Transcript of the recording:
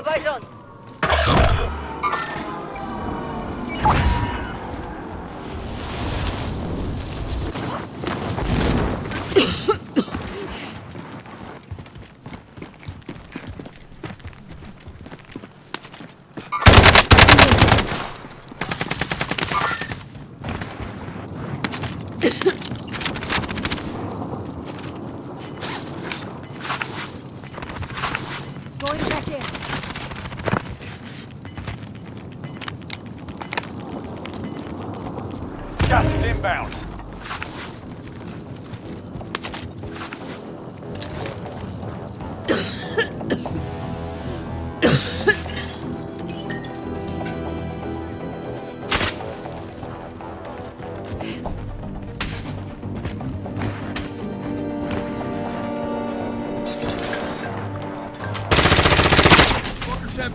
Advice on. Gas is inbound. Fuckers have